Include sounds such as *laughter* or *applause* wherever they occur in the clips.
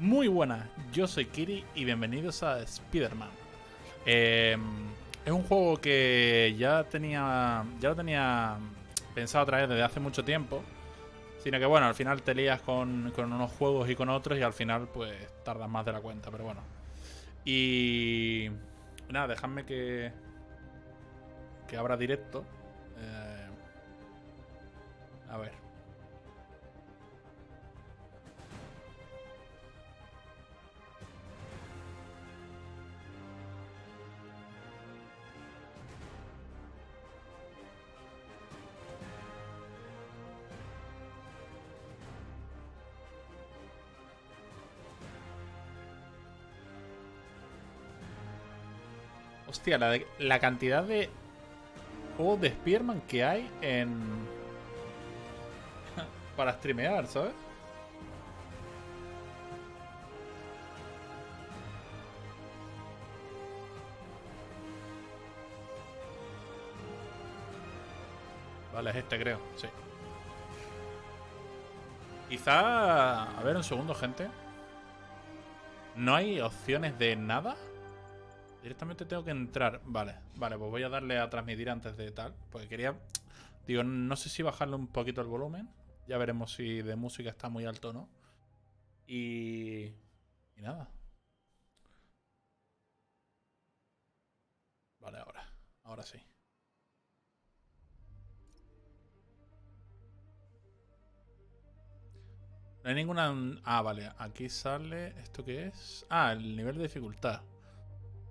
Muy buenas, yo soy Kiri y bienvenidos a Spider-Man. Em, es un juego que ya tenía, ya lo tenía pensado traer desde hace mucho tiempo. Sino que bueno, al final te lías con, con unos juegos y con otros y al final pues tardas más de la cuenta, pero bueno. Y nada, dejadme que, que abra directo. Eh, a ver. La, cantidad de juegos de Spearman que hay en. *laughs* para streamear, ¿sabes? Vale, es este, creo, sí. Quizá... A ver, un segundo, gente. ¿No hay opciones de nada? Directamente tengo que entrar. Vale, vale, pues voy a darle a transmitir antes de tal. Porque quería... Digo, no sé si bajarle un poquito el volumen. Ya veremos si de música está muy alto o no. Y... Y nada. Vale, ahora. Ahora sí. No hay ninguna... Ah, vale. Aquí sale... ¿Esto qué es? Ah, el nivel de dificultad.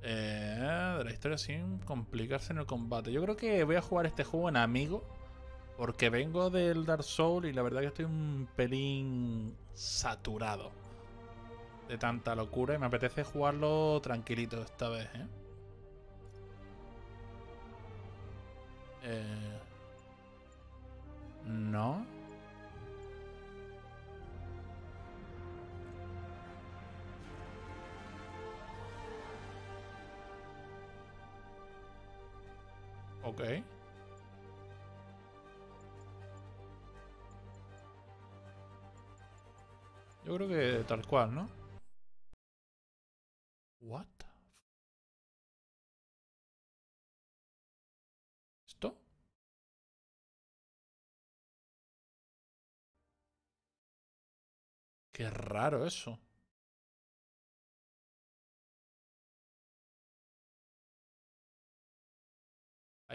Eh, de la historia sin complicarse en el combate. Yo creo que voy a jugar este juego en amigo. Porque vengo del Dark Souls y la verdad que estoy un pelín saturado de tanta locura y me apetece jugarlo tranquilito esta vez, ¿eh? eh no. Ok. Yo creo que tal cual, ¿no? What? ¿Esto? Qué raro eso.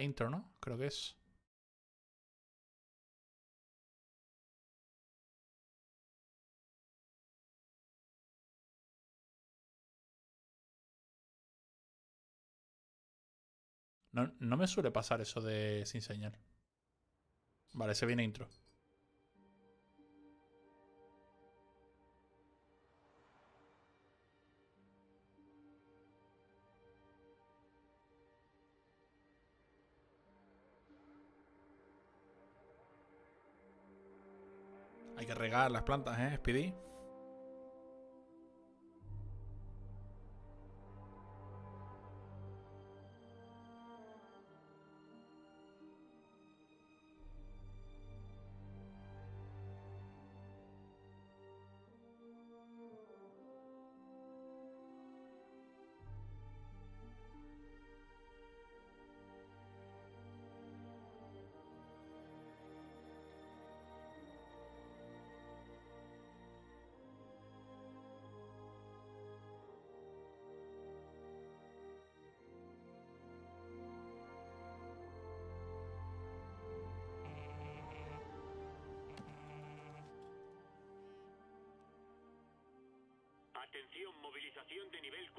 Intro, ¿no? Creo que es. No, no me suele pasar eso de sin señal. Vale, se viene intro. Regar las plantas, ¿eh, Speedy?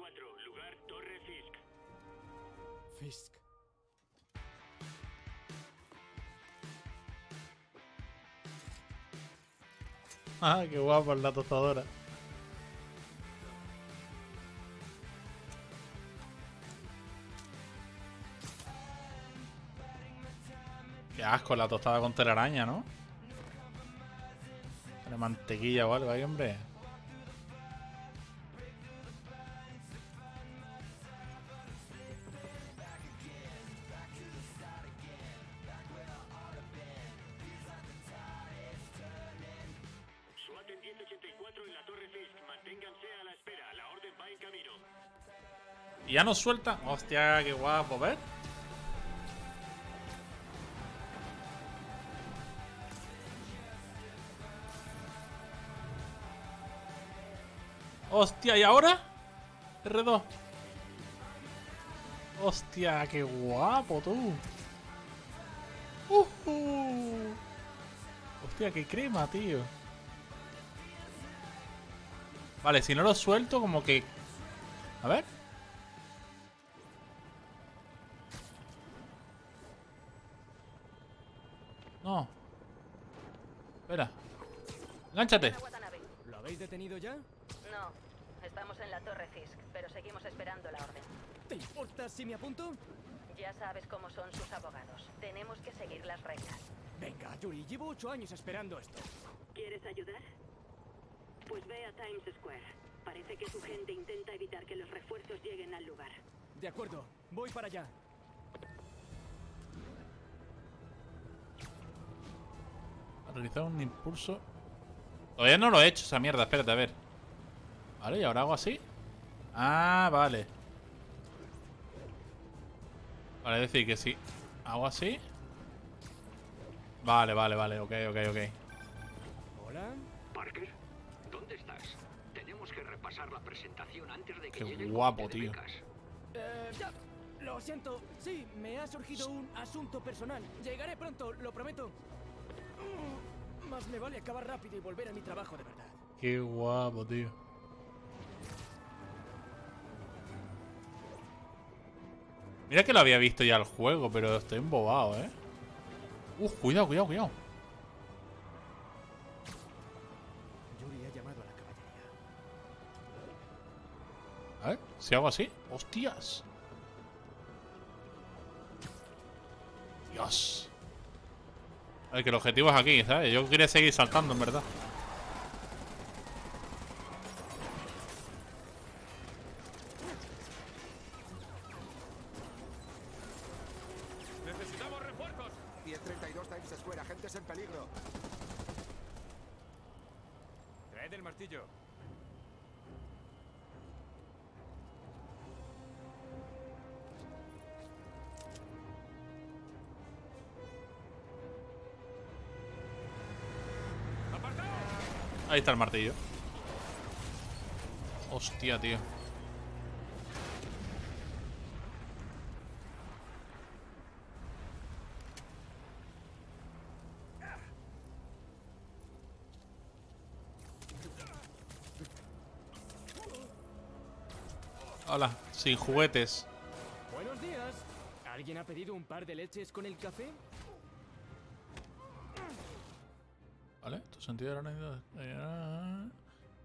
4, lugar Torre Fisk. Fisk. *laughs* Ah, qué guapo la tostadora. Qué asco la tostada con telaraña, ¿no? De mantequilla o algo ahí, hombre. Y ya nos suelta. Hostia, qué guapo, ¿ves? Hostia, ¿y ahora? R2. Hostia, qué guapo tú. Ujú. Hostia, qué crema, tío. Vale, si no lo suelto, como que... A ver. Watanabe. ¿Lo habéis detenido ya? No, estamos en la Torre Fisk, pero seguimos esperando la orden. ¿Te importa si me apunto? Ya sabes cómo son sus abogados. Tenemos que seguir las reglas. Venga, Yuri, llevo ocho años esperando esto. ¿Quieres ayudar? Pues ve a Times Square. Parece que su gente intenta evitar que los refuerzos lleguen al lugar. De acuerdo, voy para allá. Realizar un impulso. Todavía no lo he hecho esa mierda, espérate, a ver. Vale, y ahora hago así. Ah, vale. Vale, es decir que sí. Hago así. Vale, vale, vale, ok, ok, ok. Hola. Parker, ¿dónde estás? Tenemos que repasar la presentación antes de que Qué llegue el guapo, de tío. Eh, ya. Lo siento. Sí, me ha surgido un asunto personal. Llegaré pronto, lo prometo. Más me vale acabar rápido y volver a mi trabajo de verdad. Qué guapo, tío. Mira que lo había visto ya el juego, pero estoy embobado, ¿eh? Uf, cuidado, cuidado, cuidado. Yuri ha llamado a la caballería. A ver, si hago así. ¡Hostias! Dios. Que el objetivo es aquí, ¿sabes? Yo quería seguir saltando, en verdad. Está el martillo. Hostia, tío. Hola, sin juguetes. Buenos días. ¿Alguien ha pedido un par de leches con el café? Sentido de la eh,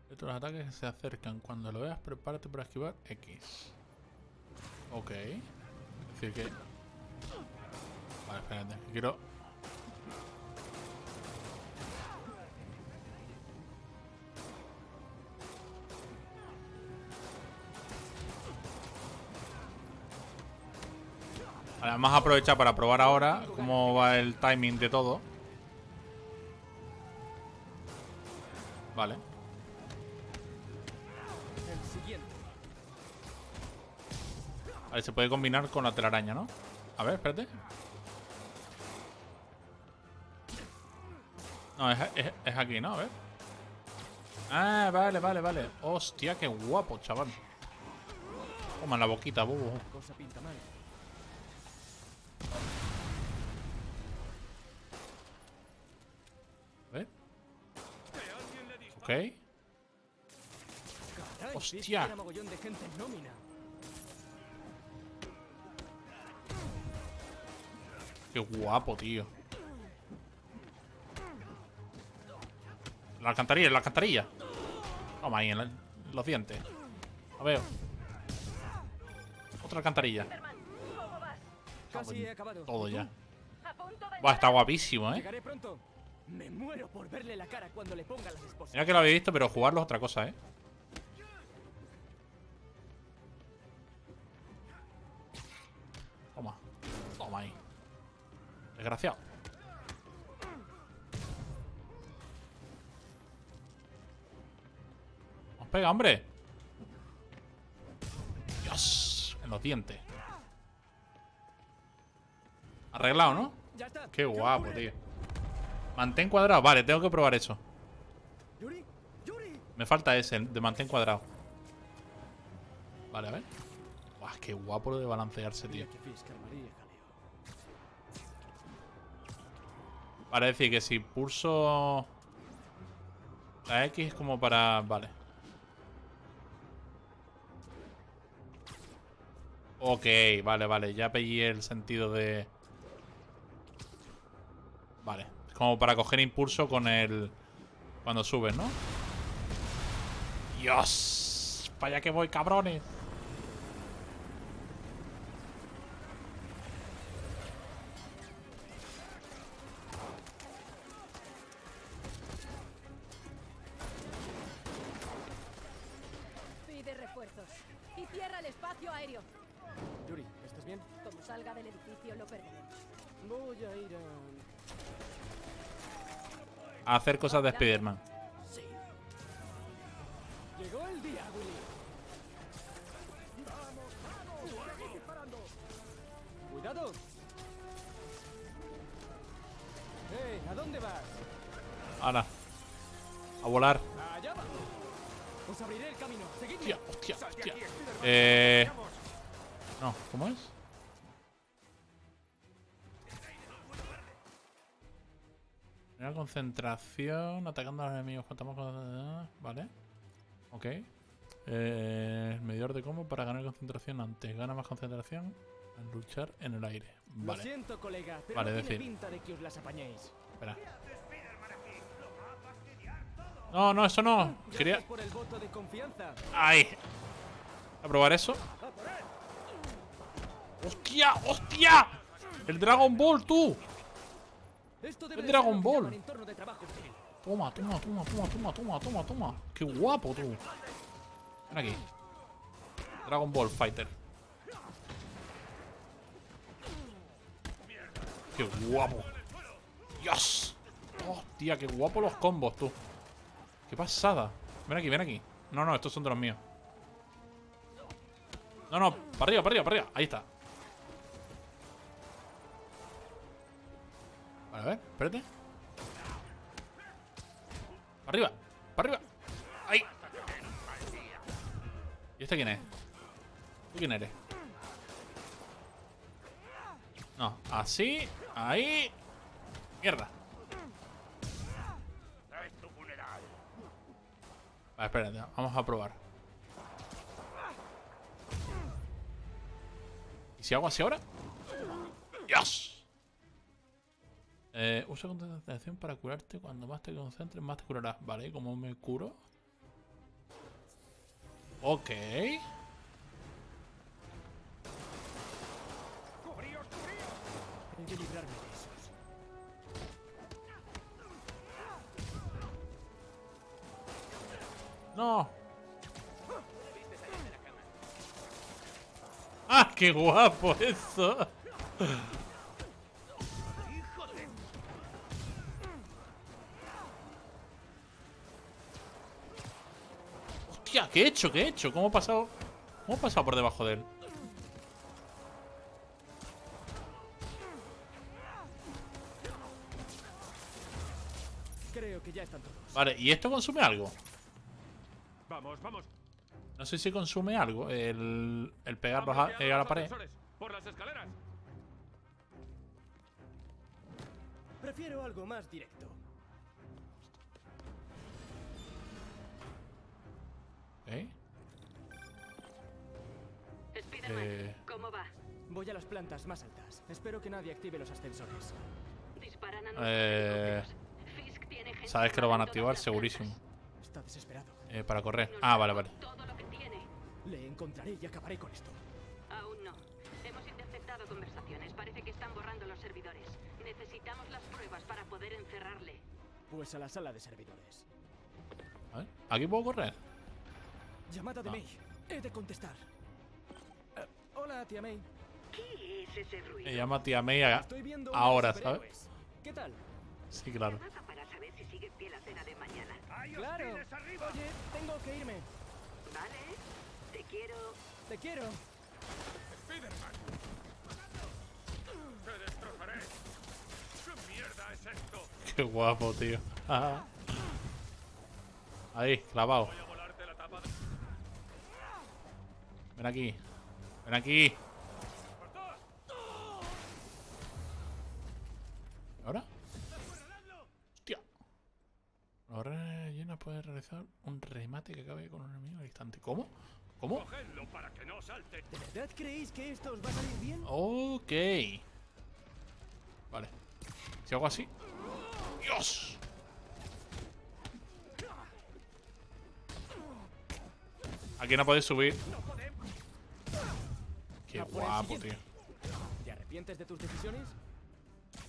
Estos ataques se acercan. Cuando lo veas, prepárate para esquivar X. Ok. Es decir que. Vale, espérate. Quiero. Vale, vamos a aprovechar para probar ahora cómo va el timing de todo. Vale. El siguiente. Vale, se puede combinar con la telaraña, ¿no? A ver, espérate. No, es, es- es aquí, ¿no? A ver. Ah, vale, vale, vale. Hostia, qué guapo, chaval. Toma la boquita, bobo. La cosa pinta mal. Ok. Hostia. Qué guapo, tío. La alcantarilla, la alcantarilla. Toma ahí, en, la- en los dientes. A ver. Otra alcantarilla. Todo ya. Buah, está guapísimo, ¿eh? Me muero por verle la cara cuando le ponga las esposas. Mira que lo había visto, pero jugarlo es otra cosa, ¿eh? Toma. Toma ahí. Desgraciado. Nos pega, hombre. Dios. En los dientes. Arreglado, ¿no? Qué ¿Qué guapo, tío. Mantén cuadrado. Vale, tengo que probar eso. Me falta ese, el de mantén cuadrado. Vale, a ver. Buah, qué guapo lo de balancearse, tío. Vale, es decir, que si pulso... La X es como para... Vale. Ok, vale, vale. Ya pillé el sentido de... Vale. Como para coger impulso con el... Cuando subes, ¿no? ¡Dios! ¡Para allá que voy, cabrones! A... Hacer cosas de Spider-Man. Sí. Llegó el día, Willy. ¡Cuidado! ¡Eh! ¿A dónde vas? Ahora. A volar. Allá va. Os abriré el camino. Seguidme. Hostia, hostia, hostia. Eh... No, ¿cómo es? Concentración, atacando a los enemigos. Contamos con... Vale. Ok. Eh, el medidor de combo para ganar concentración antes. Gana más concentración al luchar en el aire. Lo Vale. siento, colega, pero Vale, no decir. tiene pinta de que os las apañéis. Espera. No, no, eso no. Quería... Por el voto de confianza. ¡Ay! ¿A probar eso? ¡Hostia! ¡Hostia! ¡El Dragon Ball, tú! Esto debe Dragon Ball. de. Toma, toma, toma, toma, toma, toma, toma, toma. ¡Qué guapo, tú! Ven aquí. Dragon Ball Fighter. ¡Qué guapo! ¡Dios! ¡Hostia, qué guapo los combos, tú! ¡Qué pasada! Ven aquí, ven aquí. No, no, estos son de los míos. No, no, para arriba, para arriba, para arriba. Ahí está. A ver, espérate. Para arriba, para arriba. Ahí. ¿Y este quién es? ¿Tú quién eres? No, así, ahí. Mierda. Vale, espérate, vamos a probar. ¿Y si hago así ahora? ¡Dios! Eh, usa concentración para curarte. Cuando más te concentres, más te curarás. Vale, ¿cómo me curo? Ok. No. ¡Ah, qué guapo eso! ¿Qué he hecho? ¿Qué he hecho? ¿Cómo he pasado? ¿Cómo he pasado por debajo de él? Creo que ya están todos. Vale, ¿y esto consume algo? Vamos, vamos. No sé si consume algo el, el pegarlos a, eh, a la pared. Por las escaleras. Prefiero algo más directo. Ok. Spiderman, Eh. ¿cómo va? Voy a las plantas más altas. Espero que nadie active los ascensores. Disparan a Eh. Fisk tiene gente Sabes que lo van a activar segurísimo. Está desesperado. Eh, para correr. Ah, vale, vale. Todo lo que tiene. Le encontraré y acabaré con esto. Aún no. Hemos interceptado conversaciones. Parece que están borrando los servidores. Necesitamos las pruebas para poder encerrarle. Pues a la sala de servidores. Ver, ¿Aquí puedo correr? Llamada de Ah. May. He de contestar. Eh, hola, tía May. ¿Qué es ese ruido? Me llama tía May a- Estoy viendo ahora, ¿sabes? ¿Qué tal? Sí, claro. Para saber si sigue pie la cena de mañana. Claro. Oye, tengo que irme. ¿Vale? Te quiero. Te quiero. ¡Spiderman! ¡Te destrozaré! ¿Qué mierda es esto? Qué guapo, tío. Ah. *laughs* Ahí, clavado. Ven aquí. Ven aquí. ¿Ahora? Hostia. Ahora llena puede realizar un remate que acabe con un enemigo al instante. ¿Cómo? ¿Cómo? Para que no salte. ¿De verdad creéis que esto os va a salir bien? Ok. Vale. Si hago así. ¡Dios! Aquí no podéis subir. Qué guapo, tío. ¿Te arrepientes de tus decisiones?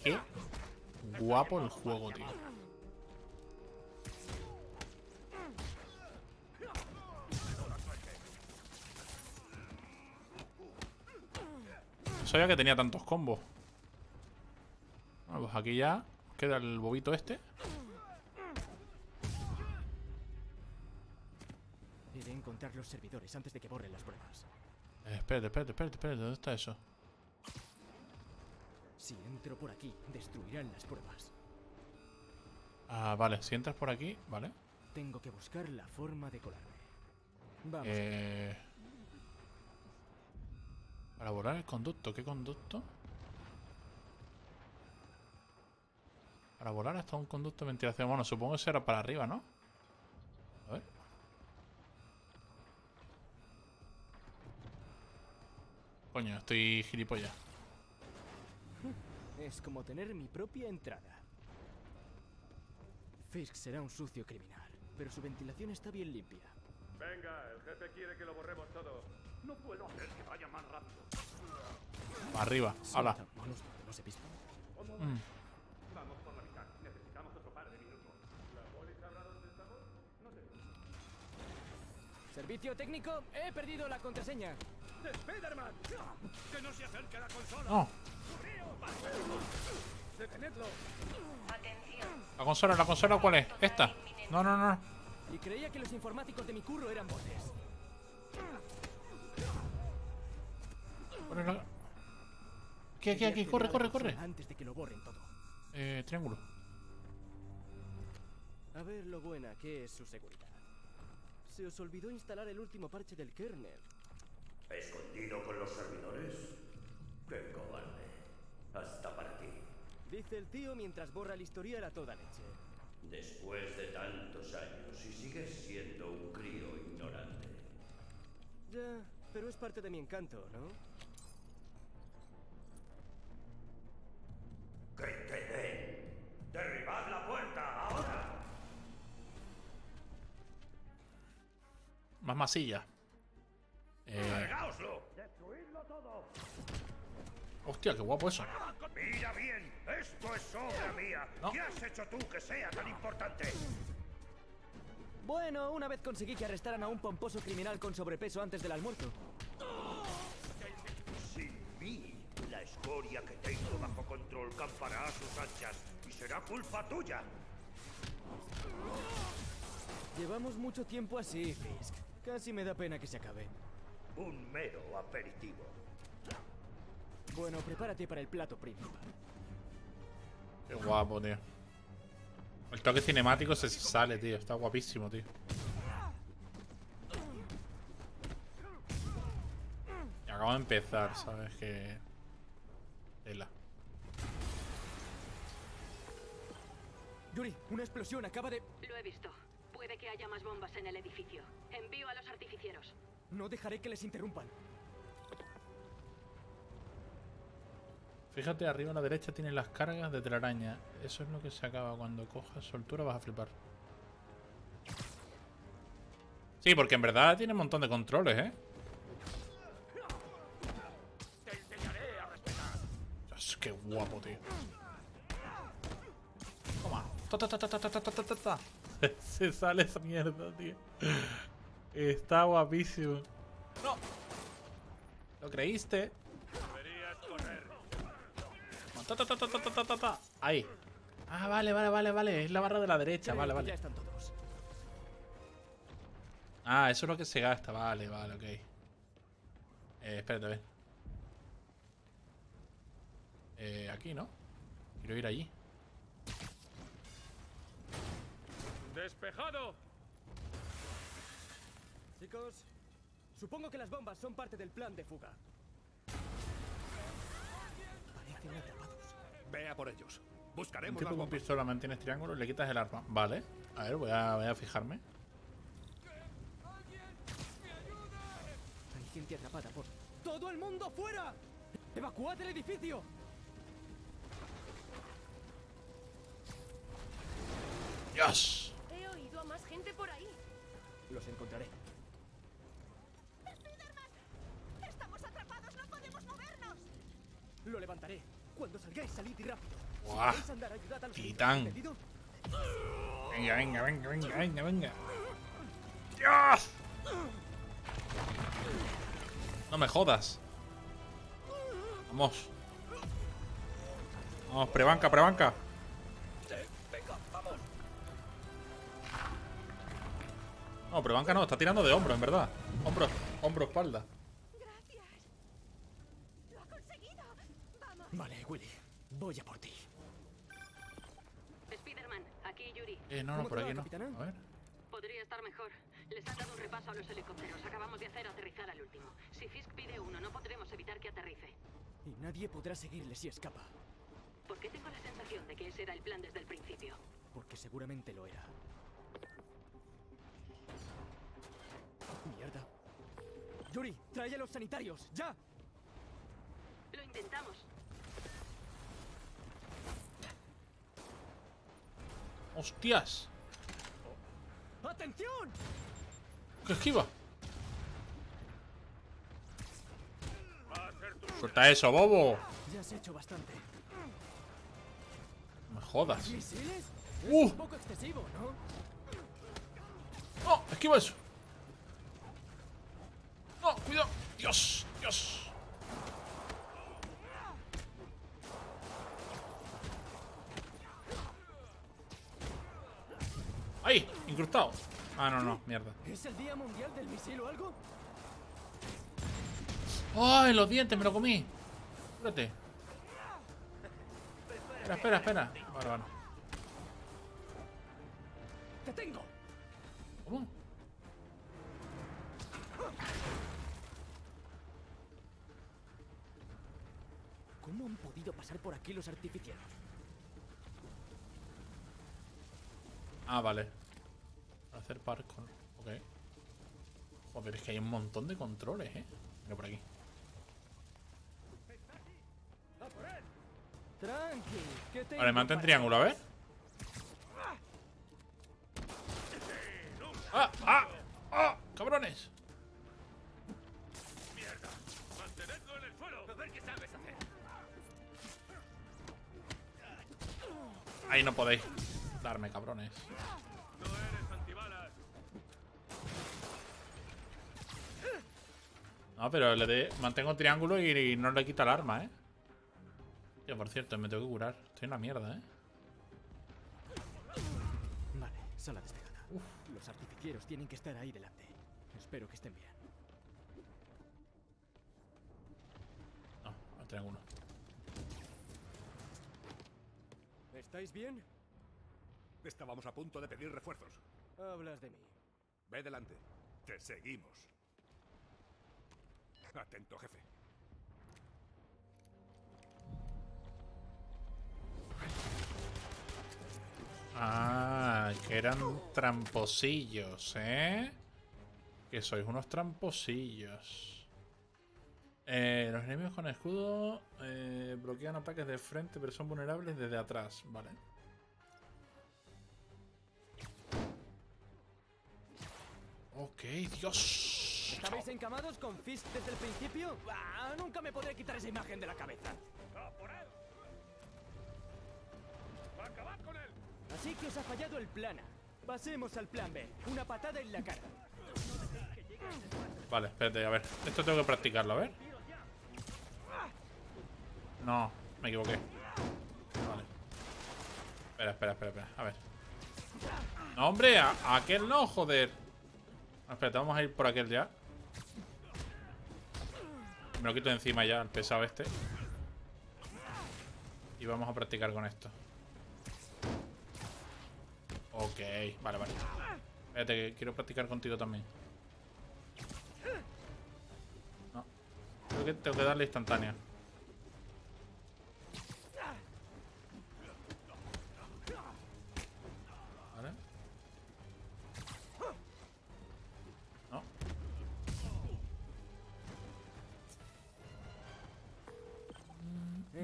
Qué guapo el juego, tío. No sabía que tenía tantos combos. Bueno, pues aquí ya queda el bobito este. Iré a encontrar los servidores antes de que borren las pruebas. Eh, espérate, espérate, espérate, espérate. ¿Dónde está eso? Si entro por aquí, destruirán las pruebas. Ah, vale. Si entras por aquí, vale. Tengo que buscar la forma de colarme. Vamos. Eh... Para volar el conducto. ¿Qué conducto? Para volar hasta un conducto de ventilación. Bueno, supongo que será para arriba, ¿no? Coño, estoy gilipollas. Es como tener mi propia entrada. Fisk será un sucio criminal, pero su ventilación está bien limpia. Venga, el jefe quiere que lo borremos todo. No puedo hacer que vaya más rápido. Para arriba. Pispan. Mm. Vamos por la mitad. Necesitamos otro par de minutos. ¿La poli sabrá dónde estamos? No te Servicio técnico, he perdido la contraseña. ¡Spiderman! ¡Que no se acerque a la consola! No. ¡Detenedlo! ¿La consola? ¿La consola cuál es? ¿Esta? No, no, no. Y creía que los informáticos de mi curro eran botes. ¿Cuál es la- Aquí, aquí, Corre, corre, corre. Antes de que lo borren todo. Eh, triángulo. A ver lo buena que es su seguridad. Se os olvidó instalar el último parche del kernel. ¿Escondido con los servidores? ¡Qué cobarde! Hasta para ti. Dice el tío mientras borra el historial a toda leche. Después de tantos años y sigues siendo un crío ignorante. Ya, pero es parte de mi encanto, ¿no? ¡Que te den! ¡Derribad la puerta ahora! Más masilla. Hostia, qué guapo eso. ¡Mira bien! ¡Esto es obra mía! No. ¿Qué has hecho tú que sea tan importante? Bueno, una vez conseguí que arrestaran a un pomposo criminal con sobrepeso antes del almuerzo. Sin mí, la escoria que tengo bajo control campará a sus anchas y será culpa tuya. Llevamos mucho tiempo así, Fisk. Casi me da pena que se acabe. Un mero aperitivo. Bueno, prepárate para el plato principal. Qué guapo, tío. El toque cinemático se sale, tío. Está guapísimo, tío. Y acabo de empezar, ¿sabes? Que... Tela. Yuri, una explosión acaba de... Lo he visto. Puede que haya más bombas en el edificio. Envío a los artificieros. No dejaré que les interrumpan. Fíjate, arriba a la derecha tiene las cargas de telaraña. Eso es lo que se acaba. Cuando cojas soltura vas a flipar. Sí, porque en verdad tiene un montón de controles, ¿eh? Dios, qué guapo, tío. Toma. se sale esa mierda, tío. Está guapísimo. ¡No! ¿Lo creíste? Ta, ta, ta, ta, ta, ta, ta, ta. Ahí. Ah, vale, vale, vale, vale. Es la barra de la derecha, vale, vale. Ah, eso es lo que se gasta. Vale, vale, ok. Eh, espérate, a ver. Eh, aquí, ¿no? Quiero ir allí. ¡Despejado! Chicos, supongo que las bombas son parte del plan de fuga. Parecen atrapados. Ve a por ellos. Un Buscaremos tipo las con bombas. pistola mantienes triángulo y le quitas el arma. Vale. A ver, voy a, voy a fijarme. Hay gente atrapada por... ¡Todo el mundo fuera! ¡Evacuad el edificio! ¡Dios! He oído a más gente por ahí. Los encontraré. ¡Estamos atrapados! ¡No podemos movernos! Lo levantaré. Cuando salgáis, salid y rápido. Si andar, a los Titán. Venga, venga, venga, venga, venga, venga. ¡Dios! No me jodas. Vamos. Vamos, prebanca, prebanca. No, prebanca no, está tirando de hombro, en verdad. Hombro, hombro, espalda. Gracias. Lo ha conseguido. Vamos. Vale, Willy. Voy a por ti. Spiderman, aquí Yuri. Eh, no, no, ¿Cómo por aquí no. capitana? A ver. Podría estar mejor. Les han dado un repaso a los helicópteros. Acabamos de hacer aterrizar al último. Si Fisk pide uno, no podremos evitar que aterrice. Y nadie podrá seguirle si escapa. ¿Por qué tengo la sensación de que ese era el plan desde el principio? Porque seguramente lo era. Mierda. Yuri, trae a los sanitarios, ya. Lo intentamos. ¡Hostias! ¡Atención! ¡Qué esquiva! ¡Suelta eso, bobo! Ya has hecho bastante. Me jodas. ¿Misiles? Es ¡Uh! un poco excesivo, ¿no? ¡No! ¡Esquiva eso! ¡No! ¡Cuidado! ¡Dios! ¡Dios! ¡Ahí! ¡Incrustado! Ah, no, no, mierda. ¿Es el Día Mundial del Misil o algo? ¡Ay, los dientes! ¡Me lo comí! Espérate. Espera, espera, espera. Vale, vale. ¡Te tengo! ¿Cómo? ¿Cómo han podido pasar por aquí los artificieros? Ah, vale. Hacer parkour. Ok. Joder, es que hay un montón de controles, ¿eh? Mira por aquí. Tranqui, ¿qué te Vale, mantén triángulo, a ver. ¡Ah! ¡Ah! ¡Ah! ¡Cabrones! ¡Mantenedlo en el suelo! A ver qué sabes hacer. Ahí no podéis darme, cabrones. No, pero le de... mantengo triángulo y, y no le quita el arma, ¿eh? Tío, por cierto, me tengo que curar. Estoy en la mierda, ¿eh? Vale, sala despejada. Los artificieros tienen que estar ahí delante. Espero que estén bien. No, al triángulo. ¿Estáis bien? Estábamos a punto de pedir refuerzos. Hablas de mí. Ve delante. Te seguimos. Atento, jefe. Ah, que eran tramposillos, ¿eh? Que sois unos tramposillos. Eh, los enemigos con escudo eh, bloquean ataques de frente, pero son vulnerables desde atrás. Vale. Ok, Dios. ¿Estabais encamados con Fisk desde el principio? Ah, nunca me podré quitar esa imagen de la cabeza. ¡A por él! ¡Acabad con él! Así que os ha fallado el plan A. Pasemos al plan B. Una patada en la cara. Vale, espérate, a ver. Esto tengo que practicarlo, a ver. No, me equivoqué. Vale. Espera, espera, espera, espera. A ver. No, hombre, a, a aquel no, joder. Espérate, vamos a ir por aquel ya. Me lo quito de encima ya, el pesado este. Y vamos a practicar con esto. Ok, vale, vale. Espérate, que quiero practicar contigo también. No. Creo que tengo que darle instantánea.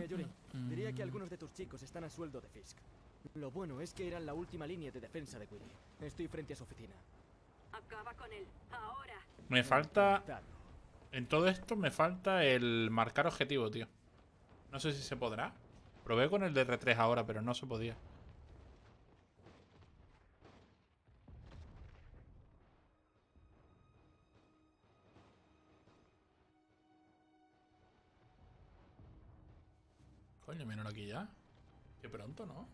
Yuri, diría que algunos de tus chicos están a sueldo de Fisk. Lo bueno es que eran la última línea de defensa de Willy. Estoy frente a su oficina. Acaba con él. Ahora. Me falta... En todo esto me falta el marcar objetivo, tío. No sé si se podrá. Probé con el de R3 ahora, pero no se podía. Coño, menor aquí ya. Qué pronto, ¿no?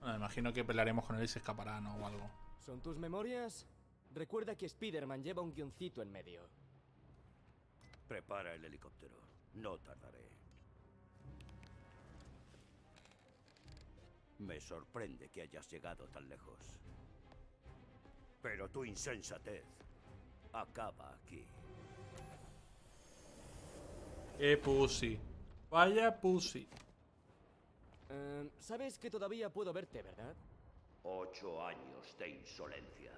Bueno, me imagino que pelearemos con él y se escapará, ¿no? O algo. ¿Son tus memorias? Recuerda que Spider-Man lleva un guioncito en medio. Prepara el helicóptero. No tardaré. Me sorprende que hayas llegado tan lejos. Pero tu insensatez acaba aquí. ¡Eh, pussy! Vaya pussy. Eh, Sabes que todavía puedo verte, ¿verdad? Ocho años de insolencia.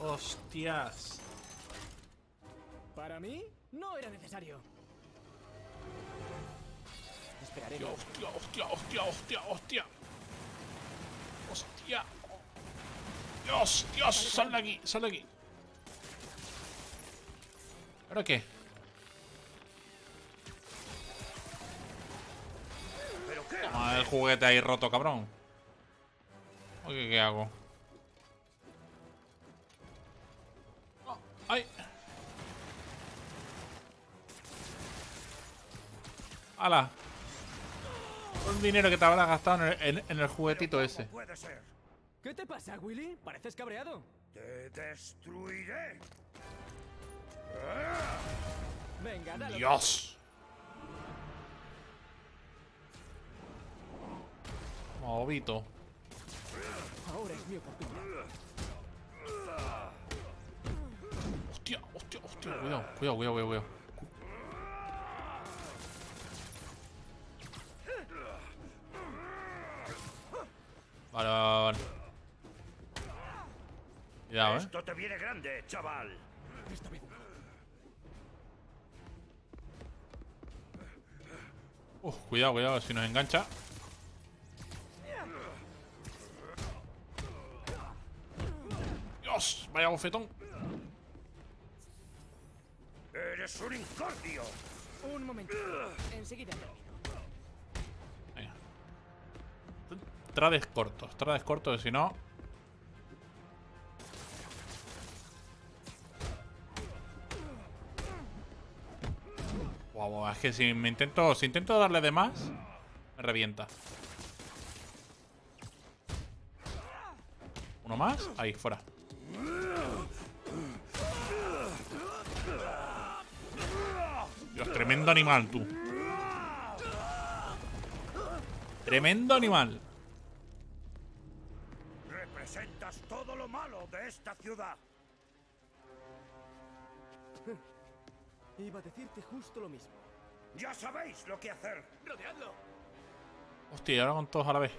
Hostias. Para mí, no era necesario. Esperaré. Hostia, hostia, hostia, hostia, hostia. Hostia. Dios, Dios, sal de aquí, sal de aquí. ¿Ahora qué? Toma el juguete ahí roto, cabrón. Oye, ¿qué hago? Oh, ¡Ay! ¡Hala! El dinero que te habrás gastado en el, en- en el juguetito ¿Cómo ese. puede ser? ¿Qué te pasa, Willy? Pareces cabreado. Te destruiré. Venga, dale. ¡Dios! Movito. Ahora es mi oportunidad. Hostia, hostia, hostia. Cuidado, cuidado, cuidado, cuidado. cuidado. Vale, vale, vale. Cuidado, eh. Esto te viene grande, chaval. Uf, cuidado, cuidado, si nos engancha. Vaya bofetón. Eres un incordio. Un momento. Enseguida. Venga. Trades cortos, trades cortos, si no. Guau, guau, es que si me intento. Si intento darle de más, me revienta. ¿Uno más? Ahí, fuera. Tremendo animal, tú. Tremendo animal. Representas todo lo malo de esta ciudad. Iba a decirte justo lo mismo. Ya sabéis lo que hacer. ¡Rodeadlo! Hostia, ahora con todos a la vez.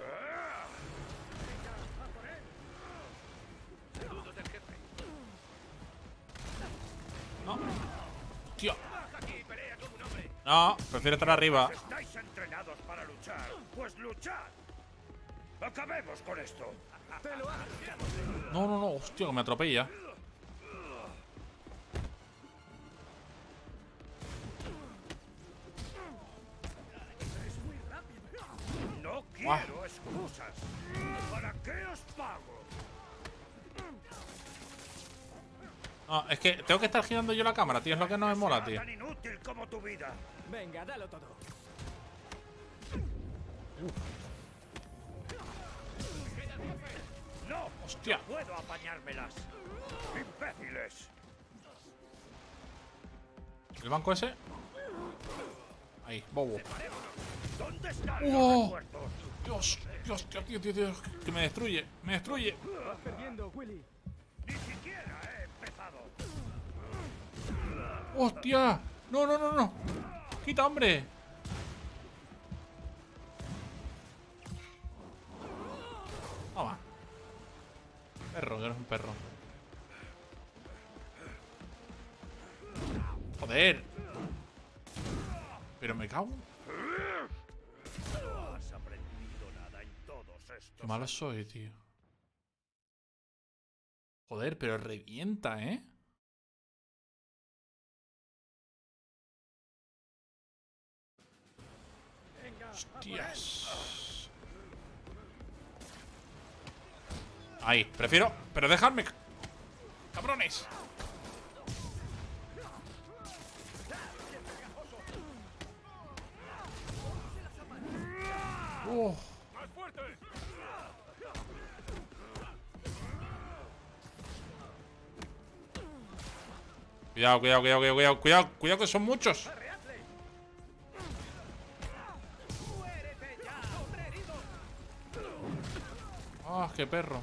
No, prefiero estar arriba. Estáis entrenados para luchar. Pues luchad. Acabemos con esto. No, no, no. Hostia, que me atropella. No quiero excusas. ¿Para qué os pago? No, es que tengo que estar girando yo la cámara, tío. Es lo que no me mola, tío. Tan inútil como tu vida. Venga, dalo todo. No, Hostia. puedo apañármelas. Imbéciles. ¿El banco ese? Ahí, bobo. ¿Dónde están ¡Oh! los? Dios, Dios, Dios, Dios, Dios, Dios. Que me destruye, me destruye. Vas perdiendo, Willy. Ni siquiera he empezado. ¡Hostia! No, no, no, no. Quita, hombre. Toma. Perro, que eres un perro. Joder. Pero me cago. No has aprendido nada en todos estos Qué malo soy, tío. Joder, pero revienta, ¿eh? Hostias. Ahí, prefiero. Pero dejadme. Cabrones. Oh. Cuidado, cuidado, cuidado, cuidado, cuidado, cuidado que son muchos. Qué perro.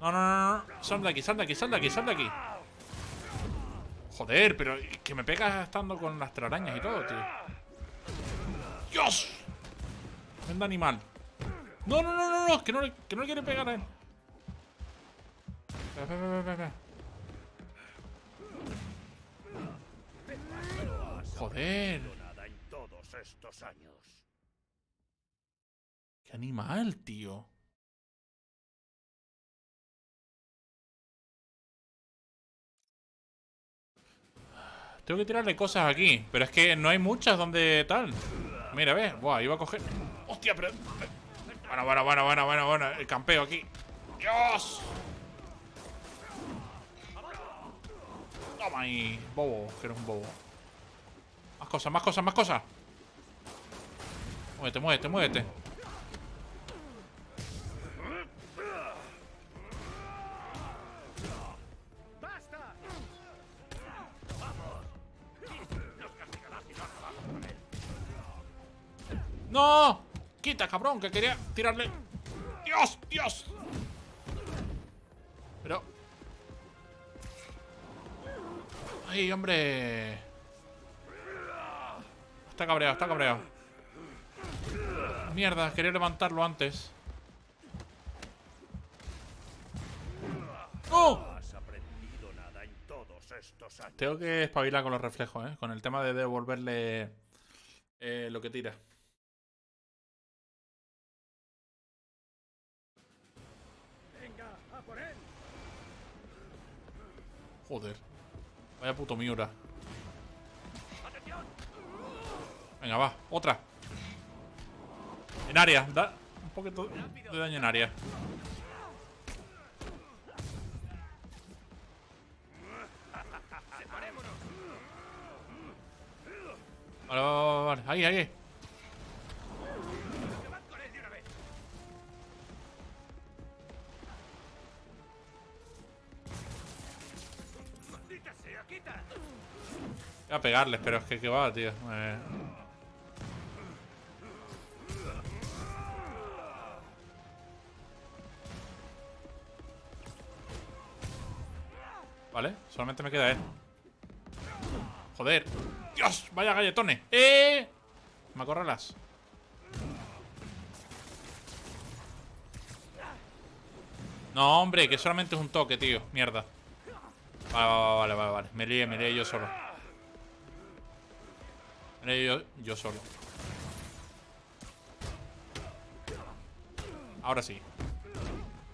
No, no, no, no. Sal de aquí, sal de aquí, sal de aquí, sal de aquí. Joder, pero que me pegas estando con las telarañas y todo, tío. ¡Dios! Venda animal. No, no, no, no, no, que no, le- que no quiere pegar a él. Espera, espera, espera, espera. Joder. Animal, tío. Tengo que tirarle cosas aquí, pero es que no hay muchas donde tal. Mira, ve, buah, iba a coger. ¡Hostia, pero! Bueno, bueno, bueno, bueno, bueno, bueno, el campeo aquí. ¡Dios! Toma ahí, bobo, que eres un bobo. Más cosas, más cosas, más cosas. Muévete, muévete, muévete. ¡No! ¡Quita, cabrón! Que quería tirarle. ¡Dios! ¡Dios! Pero. ¡Ay, hombre! Está cabreado, está cabreado. Mierda, quería levantarlo antes. Años. Tengo que espabilar con los reflejos, ¿eh? Con el tema de devolverle eh, lo que tira. Joder. Vaya puto Miura. Venga, va. Otra. En área. Da un poquito de daño en área. Vale, vale, vale. Ahí, ahí. A pegarles, pero es que que va, tío. Eh, Vale, solamente me queda él. Joder. Dios, vaya galletones. ¡Eh! Me acorralas. No, hombre, que solamente es un toque, tío. Mierda. Vale, vale, vale, vale, vale. Me lié, me lié yo solo. Yo solo. Ahora sí.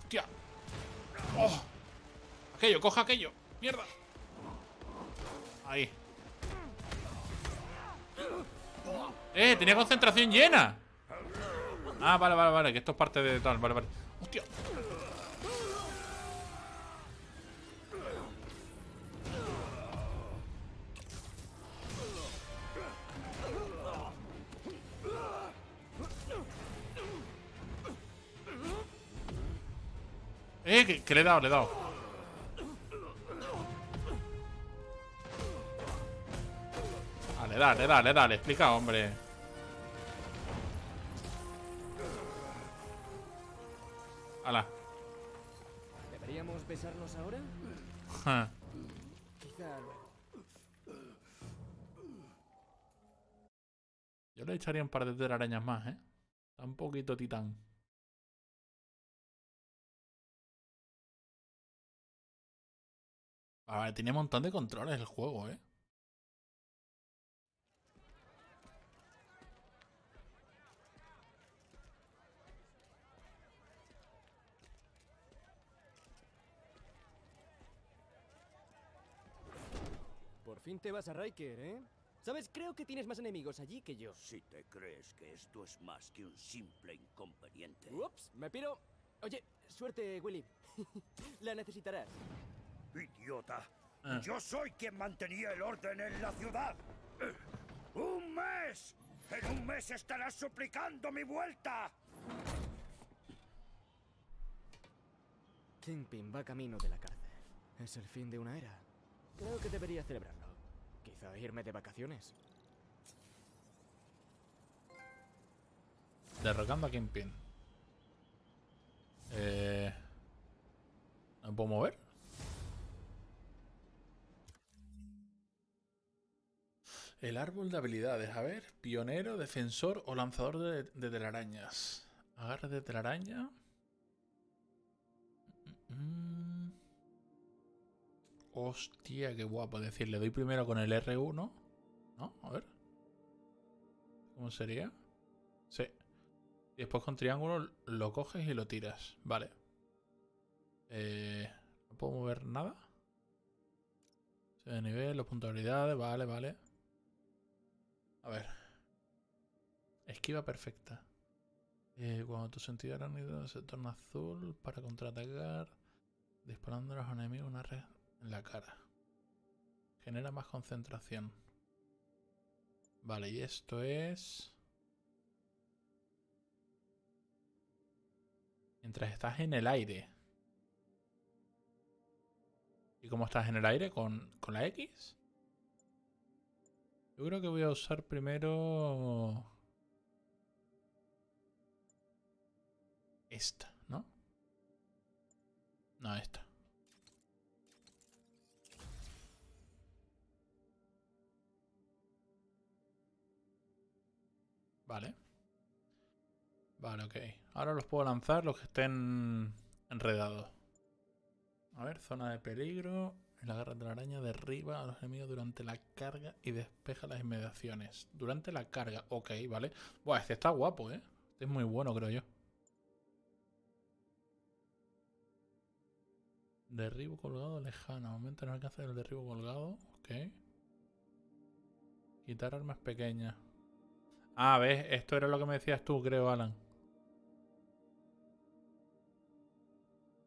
Hostia. Oh. Aquello, coja aquello. Mierda. Ahí. Eh, tenía concentración llena. Ah, vale, vale, vale. Que esto es parte de tal. Vale, vale. Hostia. Eh, que, que le he dado, le he dado. Dale, dale, dale, dale. Explica, hombre. Hala. ¿Deberíamos besarnos ahora? Ja. Quizá. Yo le echaría un par de telarañas más, ¿eh? Está un poquito titán. A ver, tiene un montón de controles el juego, ¿eh? Por fin te vas a Riker, ¿eh? ¿Sabes? Creo que tienes más enemigos allí que yo. Si te crees que esto es más que un simple inconveniente. Ups, me piro. Oye, suerte, Willy. *laughs* La necesitarás. ¡Idiota! Ah. Yo soy quien mantenía el orden en la ciudad. ¡Un mes! En un mes estarás suplicando mi vuelta. Kingpin va camino de la cárcel. Es el fin de una era. Creo que debería celebrarlo. Quizá irme de vacaciones. Derrocando a Kingpin. Eh... ¿No me puedo mover? El árbol de habilidades. A ver. Pionero, defensor o lanzador de, telarañas. Agarre de telaraña. Mm. Hostia, qué guapo. Es decir, le doy primero con el R1. ¿No? A ver. ¿Cómo sería? Sí. Después con triángulo lo coges y lo tiras. Vale. Eh, no puedo mover nada. Se de nivel, los puntos de habilidades. Vale, vale. A ver. Esquiva perfecta. Eh, cuando tu sentido arácnido se torna azul para contraatacar, disparando a los enemigos una red en la cara. Genera más concentración. Vale, y esto es... Mientras estás en el aire. ¿Y cómo estás en el aire? ¿Con, con la X? Yo creo que voy a usar primero... Esta, ¿no? No, esta. Vale. Vale, ok. Ahora los puedo lanzar los que estén enredados. A ver, zona de peligro. La garra de la araña derriba a los enemigos durante la carga y despeja las inmediaciones. Durante la carga, ok, vale. Buah, este está guapo, ¿eh? Este es muy bueno, creo yo. Derribo colgado lejano. Aumenta el alcance del derribo colgado. Ok. Quitar armas pequeñas. Ah, ves, esto era lo que me decías tú, creo, Alan.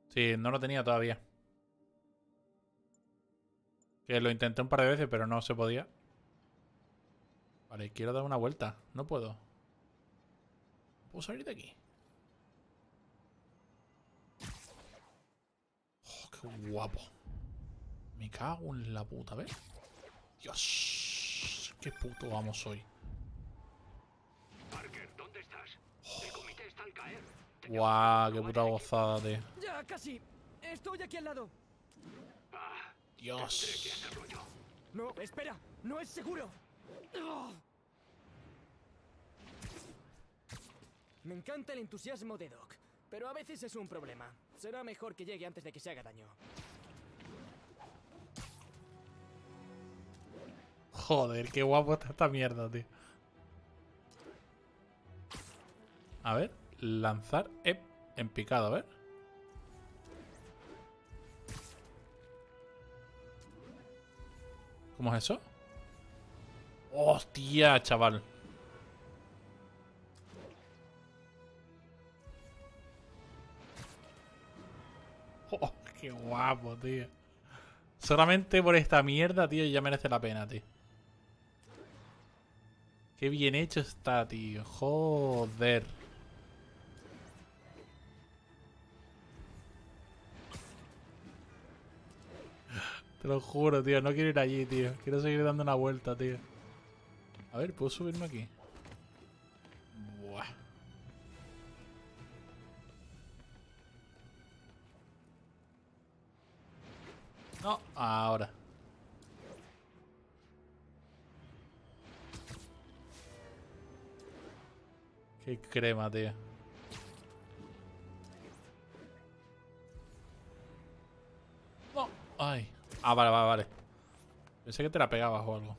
Sí, no lo tenía todavía. Que lo intenté un par de veces, pero no se podía. Vale, quiero dar una vuelta. No puedo. ¿Puedo salir de aquí? Oh, qué guapo. Me cago en la puta, ¿ves? Dios. Qué puto vamos hoy. Parker, ¿dónde estás? El comité está al caer. Guau, qué puta gozada, tío. Ya, casi. Estoy aquí al lado. Ah, Dios. No, espera. No es seguro. Me encanta el entusiasmo de Doc, pero a veces es un problema. Será mejor que llegue antes de que se haga daño. Joder, qué guapo está esta mierda, tío. A ver, lanzar ep en picado, a ver. ¿Cómo es eso? Hostia, chaval. *laughs* Oh, qué guapo, tío. Solamente por esta mierda, tío, ya merece la pena, tío. Qué bien hecho está, tío. Joder. Te lo juro, tío. No quiero ir allí, tío. Quiero seguir dando una vuelta, tío. A ver, ¿puedo subirme aquí? Buah. No, ahora. Qué crema, tío. No. Ay. Ah, vale, vale, vale. Pensé que te la pegabas o algo.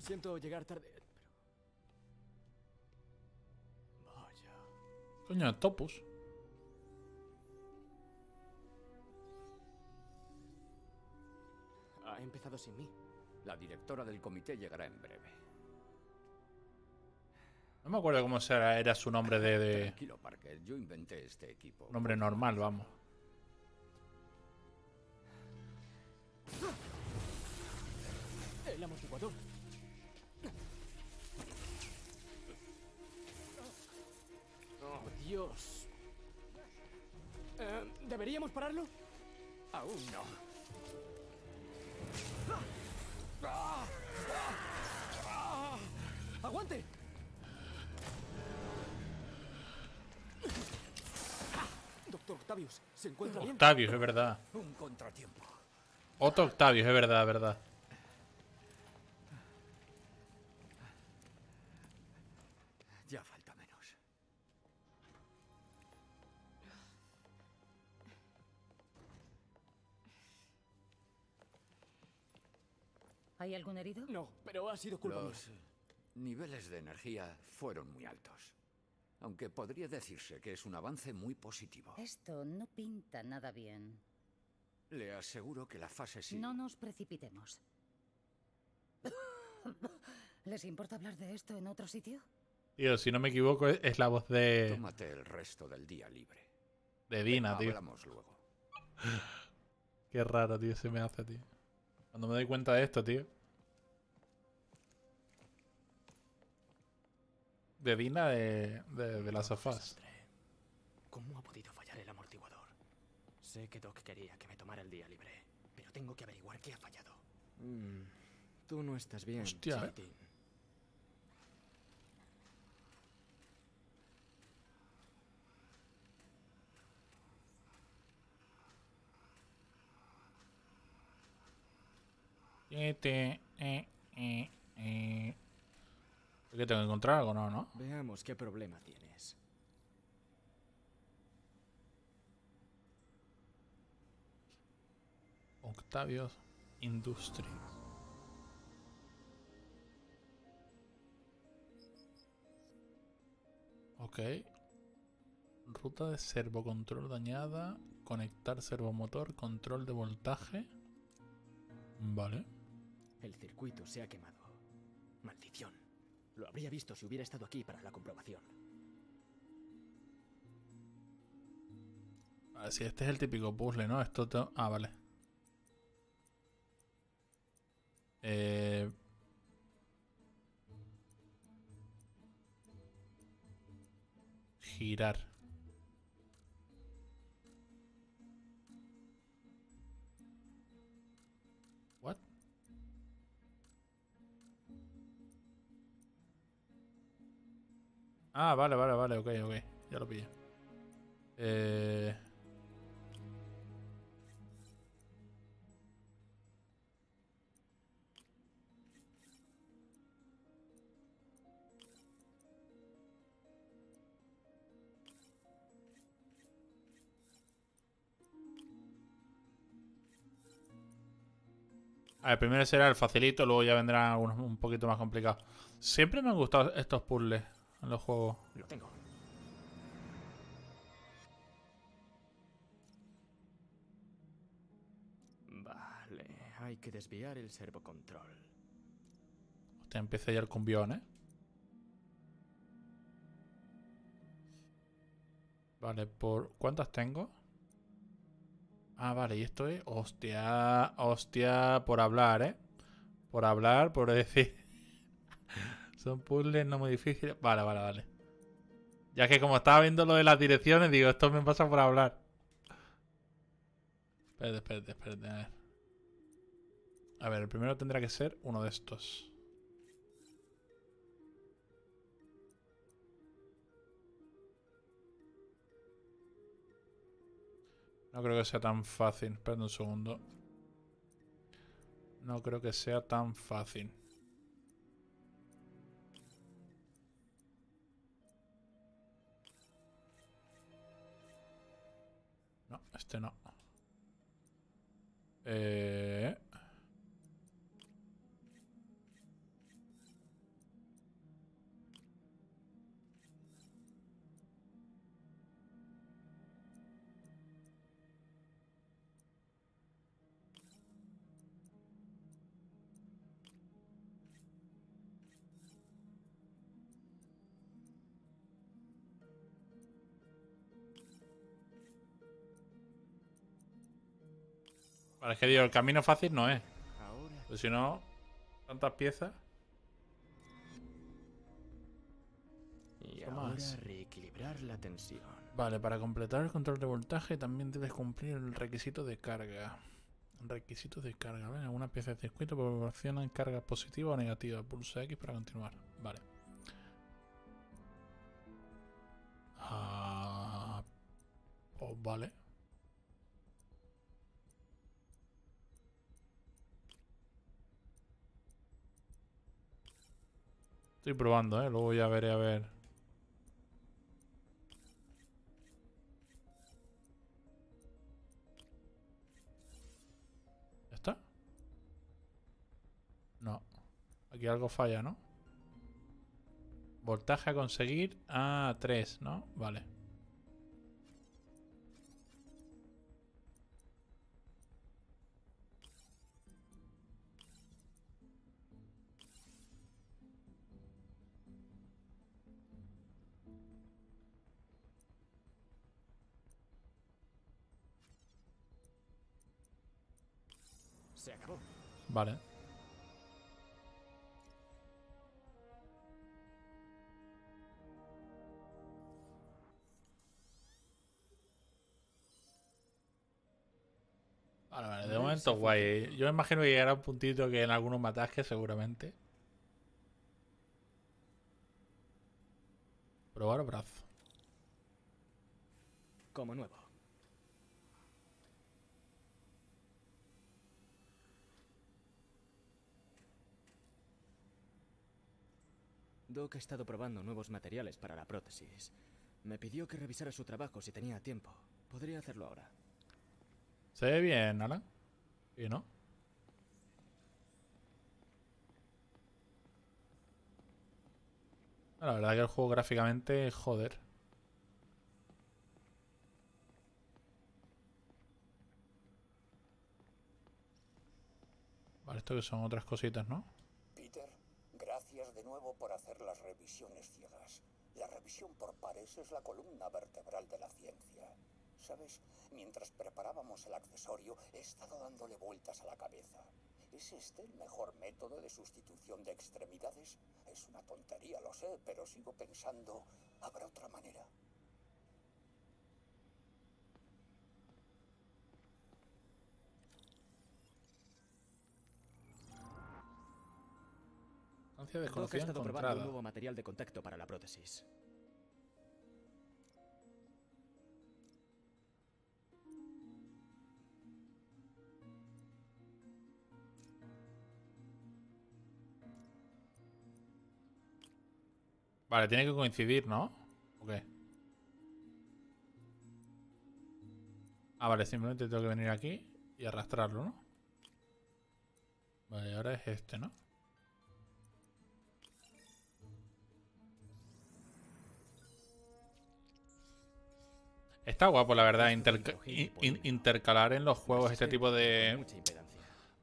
Siento llegar tarde, pero... Vaya. Coño, Topus. Ha empezado sin mí. La directora del comité llegará en breve. No me acuerdo cómo era, era su nombre de, de- Tranquilo, Parker. Yo inventé este equipo. Nombre normal, vamos. El amortiguador. Dios. Eh, ¿Deberíamos pararlo? Aún no. ¡Aguante! Doctor Octavius, ¿se encuentra bien? Octavius, es verdad. Un contratiempo. Otto Octavius, es verdad, verdad. ¿Hay algún herido? No, pero ha sido culpa Los mía. niveles de energía fueron muy altos. Aunque podría decirse que es un avance muy positivo. Esto no pinta nada bien. Le aseguro que la fase sí. No nos precipitemos. *laughs* ¿Les importa hablar de esto en otro sitio? Tío, si no me equivoco, es, la voz de, Tómate el resto del día libre. de Dina, tío. Hablamos luego. *gasps* Qué raro, tío, se me hace, tío. Cuando me doy cuenta de esto, tío. De Dina de, de, de las sofás. ¿Cómo ha podido fallar el amortiguador? Sé que Doc quería que me tomara el día libre, pero tengo que averiguar qué ha fallado. Mm, tú no estás bien, Hostia, ¿eh? chiquitín. Este, eh, eh, eh. ¿Qué tengo que encontrar algo? No, ¿no? Veamos qué problema tienes. Octavius Industries. Ok. Ruta de servocontrol dañada. Conectar servomotor. Control de voltaje. Vale. El circuito se ha quemado. Maldición. Lo habría visto si hubiera estado aquí para la comprobación. Ah, sí, este es el típico puzzle, ¿no? Esto te- Ah, vale. Eh... Girar. Ah, vale, vale, vale, ok, ok. Ya lo pillé. Eh... A ver, primero será el facilito, luego ya vendrán algunos un poquito más complicados. Siempre me han gustado estos puzzles en los juegos. Lo tengo. Vale, hay que desviar el servocontrol. Hostia, empieza ya el cumbión, ¿eh? Vale, ¿por cuántas tengo? Ah, vale, y esto es. Hostia, hostia, por hablar, ¿eh? Por hablar, por decir. Son puzzles no muy difíciles. Vale, vale, vale. Ya que como estaba viendo lo de las direcciones, digo, esto me pasa por hablar. Espérate, espérate, espérate. A ver. A ver, el primero tendrá que ser uno de estos. No creo que sea tan fácil. Espera un segundo. No creo que sea tan fácil. Este no. Eh... es que digo, el camino fácil no es. Pues si no, tantas piezas. Y ¿Qué ahora más? reequilibrar la tensión. Vale, para completar el control de voltaje también debes cumplir el requisito de carga. Requisito de carga, ¿vale? Alguna pieza de circuito proporcionan carga positiva o negativa. Pulsa X para continuar. Vale. Ah, pues vale. Estoy probando, ¿eh? Luego ya veré a ver. ¿Ya está? No. Aquí algo falla, ¿no? Voltaje a conseguir a 3, ¿no? Vale. Vale. Vale, vale, de momento guay. Yo me imagino que llegará un puntito que en algunos matajes seguramente. Probar brazo. Como nuevo. Doc ha estado probando nuevos materiales para la prótesis. Me pidió que revisara su trabajo si tenía tiempo. Podría hacerlo ahora. Se ve bien, Alan. ¿Y no? La verdad que el juego gráficamente, joder. Vale, esto que son otras cositas, ¿no? De nuevo por hacer las revisiones ciegas. La revisión por pares es la columna vertebral de la ciencia. ¿Sabes? Mientras preparábamos el accesorio, he estado dándole vueltas a la cabeza. ¿Es este el mejor método de sustitución de extremidades? Es una tontería, lo sé, pero sigo pensando, ¿habrá otra manera? Estancia Doc ha desconocida estado probando un encontrada. nuevo material de contacto para la prótesis. Vale, tiene que coincidir, ¿no? ¿O qué? Ah, vale, simplemente tengo que venir aquí y arrastrarlo, ¿no? Vale, ahora es este, ¿no? Está guapo, la verdad, interca- in- in- intercalar en los juegos este tipo de,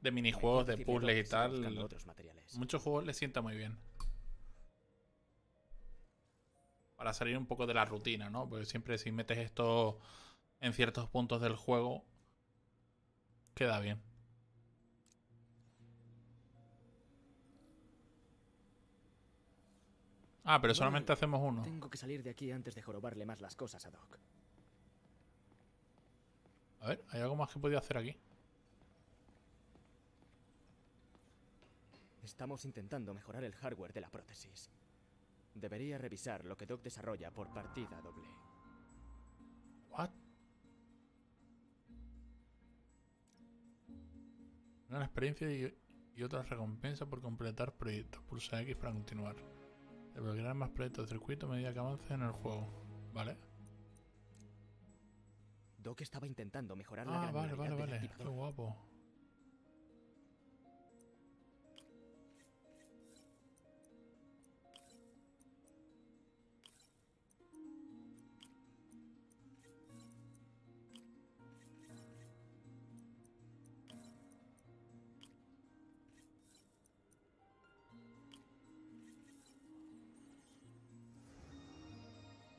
de minijuegos, de puzzles y tal. Muchos juegos les sienta muy bien. para salir un poco de la rutina, ¿no? Porque siempre si metes esto en ciertos puntos del juego, queda bien. Ah, pero solamente Vale, hacemos uno. Tengo que salir de aquí antes de jorobarle más las cosas a Doc. A ver, ¿hay algo más que podía hacer aquí? Estamos intentando mejorar el hardware de la prótesis. Debería revisar lo que Doc desarrolla por partida doble. What? Una experiencia y, y otra recompensa por completar proyectos. Pulsa X para continuar. Desbloquear más proyectos de circuito a medida que avance en el juego. ¿Vale? Doc estaba intentando mejorar la Ah, vale, granularidad vale, vale. activador. Qué guapo.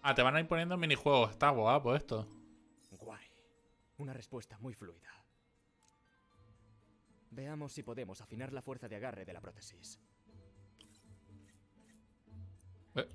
Ah, te van a ir poniendo minijuegos. Está guapo esto. Una respuesta muy fluida. Veamos si podemos afinar la fuerza de agarre de la prótesis. Eh.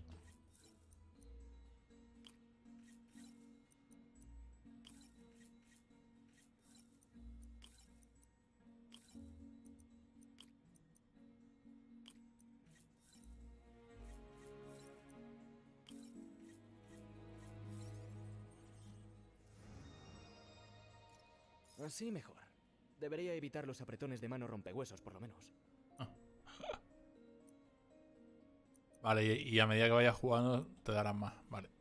Así mejor. Debería evitar los apretones de mano rompehuesos, por lo menos. *laughs* Vale, y, y a medida que vayas jugando te darán más. Vale.